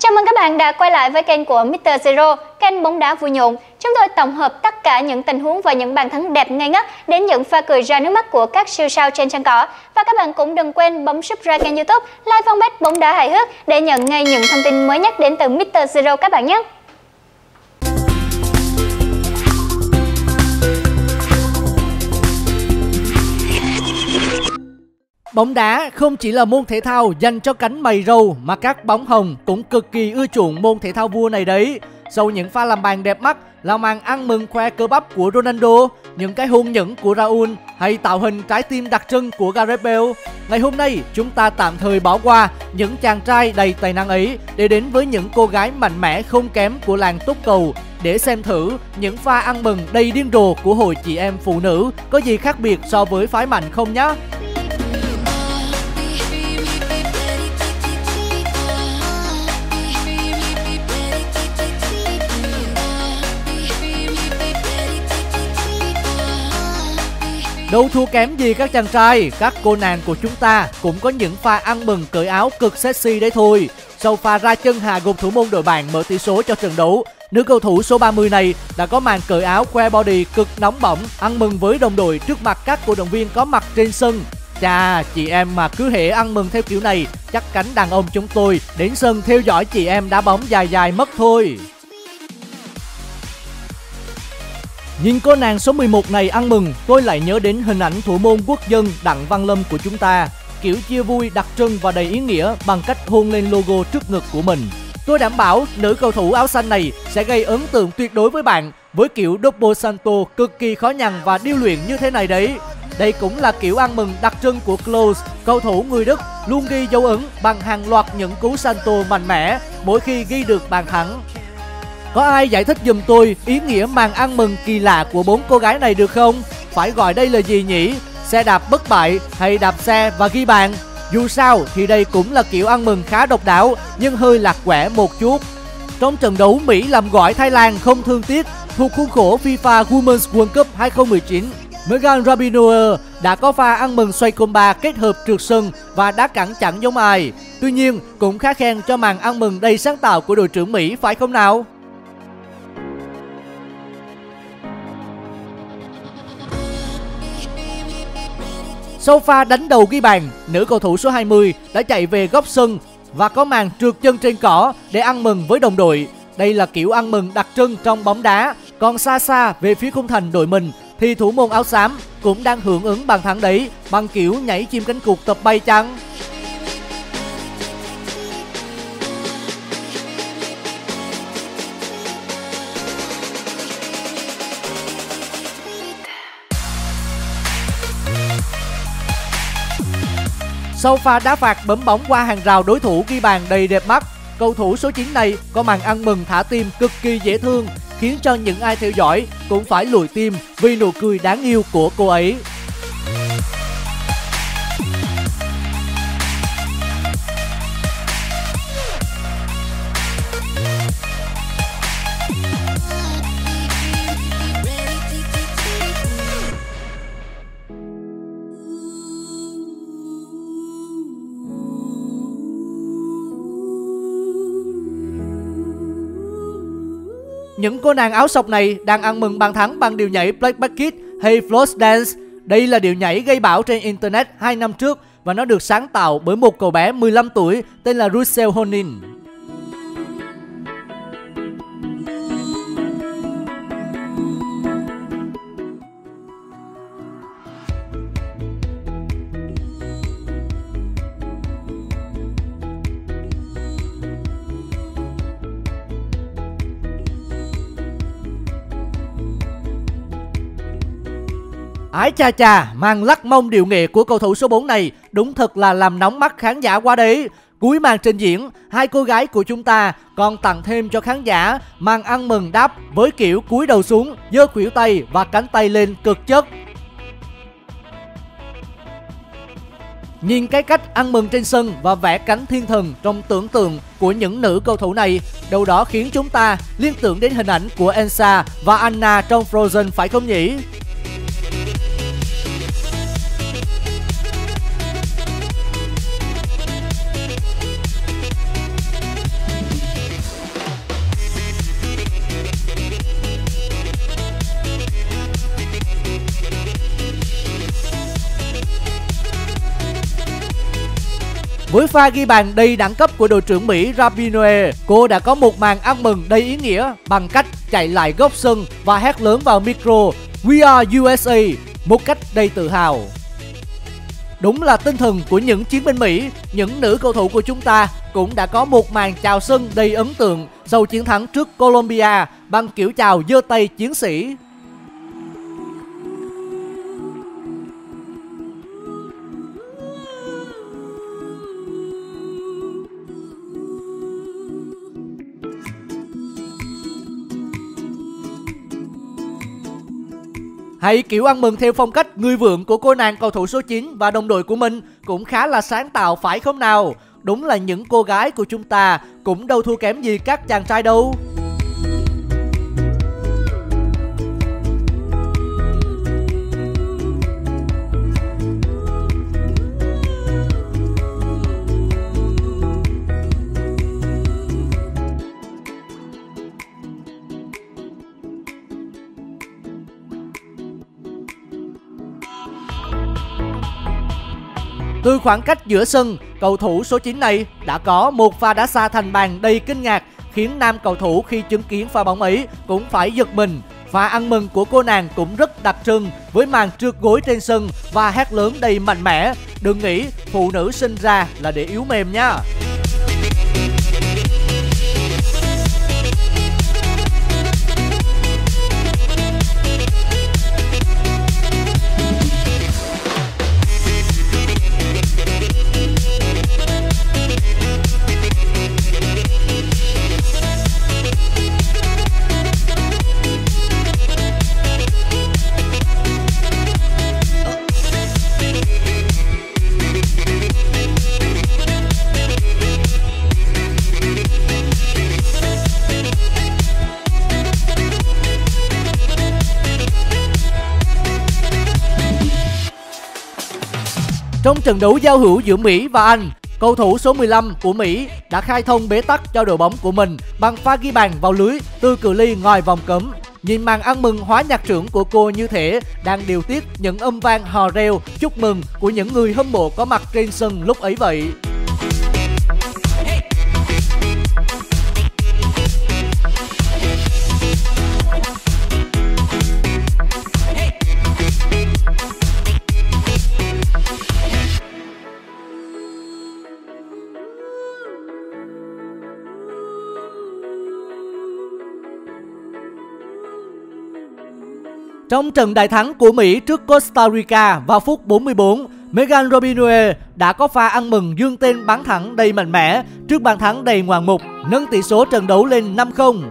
Chào mừng các bạn đã quay lại với kênh của Mr. Zero, kênh bóng đá vui nhộn. Chúng tôi tổng hợp tất cả những tình huống và những bàn thắng đẹp ngây ngất đến những pha cười ra nước mắt của các siêu sao trên sân cỏ. Và các bạn cũng đừng quên bấm subscribe kênh YouTube, like fanpage bóng đá hài hước để nhận ngay những thông tin mới nhất đến từ Mr. Zero các bạn nhé. Bóng đá không chỉ là môn thể thao dành cho cánh mày râu mà các bóng hồng cũng cực kỳ ưa chuộng môn thể thao vua này đấy. Sau những pha làm bàn đẹp mắt là màn ăn mừng khoe cơ bắp của Ronaldo, những cái hôn nhẫn của Raul hay tạo hình trái tim đặc trưng của Gareth Bale. Ngày hôm nay chúng ta tạm thời bỏ qua những chàng trai đầy tài năng ấy để đến với những cô gái mạnh mẽ không kém của làng túc cầu để xem thử những pha ăn mừng đầy điên rồ của hội chị em phụ nữ có gì khác biệt so với phái mạnh không nhé. Đâu thua kém gì các chàng trai, các cô nàng của chúng ta cũng có những pha ăn mừng cởi áo cực sexy đấy thôi. Sau pha ra chân hạ gục thủ môn đội bạn mở tỷ số cho trận đấu, nữ cầu thủ số 30 này đã có màn cởi áo khoe body cực nóng bỏng, ăn mừng với đồng đội trước mặt các cổ động viên có mặt trên sân. Chà, chị em mà cứ hệ ăn mừng theo kiểu này, chắc cánh đàn ông chúng tôi đến sân theo dõi chị em đá bóng dài dài mất thôi. Nhìn cô nàng số 11 này ăn mừng, tôi lại nhớ đến hình ảnh thủ môn quốc dân Đặng Văn Lâm của chúng ta. Kiểu chia vui đặc trưng và đầy ý nghĩa bằng cách hôn lên logo trước ngực của mình. Tôi đảm bảo nữ cầu thủ áo xanh này sẽ gây ấn tượng tuyệt đối với bạn với kiểu double santo cực kỳ khó nhằn và điêu luyện như thế này đấy. Đây cũng là kiểu ăn mừng đặc trưng của Klose, cầu thủ người Đức luôn ghi dấu ấn bằng hàng loạt những cú santo mạnh mẽ mỗi khi ghi được bàn thắng. Có ai giải thích giùm tôi ý nghĩa màn ăn mừng kỳ lạ của bốn cô gái này được không? Phải gọi đây là gì nhỉ? Xe đạp bất bại hay đạp xe và ghi bàn? Dù sao thì đây cũng là kiểu ăn mừng khá độc đáo nhưng hơi lạc quẻ một chút. Trong trận đấu Mỹ làm gọi Thái Lan không thương tiếc thuộc khuôn khổ FIFA Women's World Cup 2019, Megan Rapinoe đã có pha ăn mừng xoay comba kết hợp trượt sân và đá cẳng chẳng giống ai. Tuy nhiên, cũng khá khen cho màn ăn mừng đầy sáng tạo của đội trưởng Mỹ phải không nào? Sau pha đánh đầu ghi bàn, nữ cầu thủ số 20 đã chạy về góc sân và có màn trượt chân trên cỏ để ăn mừng với đồng đội. Đây là kiểu ăn mừng đặc trưng trong bóng đá. Còn xa xa về phía khung thành đội mình thì thủ môn áo xám cũng đang hưởng ứng bàn thắng đấy bằng kiểu nhảy chim cánh cụt tập bay trắng. Sau pha đá phạt bấm bóng qua hàng rào đối thủ ghi bàn đầy đẹp mắt, cầu thủ số 9 này có màn ăn mừng thả tim cực kỳ dễ thương, khiến cho những ai theo dõi cũng phải lùi tim vì nụ cười đáng yêu của cô ấy. Những cô nàng áo sọc này đang ăn mừng bàn thắng bằng điệu nhảy Black Bucket hay Floss Dance. Đây là điệu nhảy gây bão trên Internet 2 năm trước và nó được sáng tạo bởi một cậu bé 15 tuổi tên là Russell Honin. Ái cha cha, màn lắc mông điệu nghệ của cầu thủ số 4 này đúng thật là làm nóng mắt khán giả quá đấy. Cuối màn trình diễn, hai cô gái của chúng ta còn tặng thêm cho khán giả màn ăn mừng đáp với kiểu cúi đầu xuống, giơ khuỷu tay và cánh tay lên cực chất. Nhìn cái cách ăn mừng trên sân và vẽ cánh thiên thần trong tưởng tượng của những nữ cầu thủ này, đâu đó khiến chúng ta liên tưởng đến hình ảnh của Elsa và Anna trong Frozen phải không nhỉ? Với pha ghi bàn đầy đẳng cấp của đội trưởng Mỹ Rabinoe, cô đã có một màn ăn mừng đầy ý nghĩa bằng cách chạy lại góc sân và hét lớn vào micro We are USA một cách đầy tự hào. Đúng là tinh thần của những chiến binh Mỹ, những nữ cầu thủ của chúng ta cũng đã có một màn chào sân đầy ấn tượng sau chiến thắng trước Colombia bằng kiểu chào giơ tay chiến sĩ. Hay kiểu, ăn mừng theo phong cách người vượng của cô nàng cầu thủ số 9 và đồng đội của mình cũng khá là sáng tạo, phải không nào? Đúng là những cô gái của chúng ta cũng đâu thua kém gì các chàng trai đâu. Từ khoảng cách giữa sân, cầu thủ số 9 này đã có một pha đá xa thành bàn đầy kinh ngạc khiến nam cầu thủ khi chứng kiến pha bóng ấy cũng phải giật mình. Pha ăn mừng của cô nàng cũng rất đặc trưng với màn trượt gối trên sân và hét lớn đầy mạnh mẽ. Đừng nghĩ phụ nữ sinh ra là để yếu mềm nha. Trong trận đấu giao hữu giữa Mỹ và Anh, cầu thủ số 15 của Mỹ đã khai thông bế tắc cho đội bóng của mình bằng pha ghi bàn vào lưới từ cự ly ngoài vòng cấm. Nhìn màn ăn mừng hóa nhạc trưởng của cô như thể đang điều tiết những âm vang hò reo chúc mừng của những người hâm mộ có mặt trên sân lúc ấy vậy. Trong trận đại thắng của Mỹ trước Costa Rica vào phút 44, Megan Robinue đã có pha ăn mừng dương tên bắn thẳng đầy mạnh mẽ trước bàn thắng đầy ngoạn mục, nâng tỷ số trận đấu lên 5-0.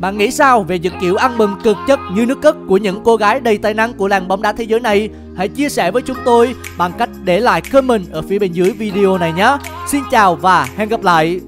Bạn nghĩ sao về những kiểu ăn mừng cực chất như nước cất của những cô gái đầy tài năng của làng bóng đá thế giới này? Hãy chia sẻ với chúng tôi bằng cách để lại comment ở phía bên dưới video này nhé. Xin chào và hẹn gặp lại.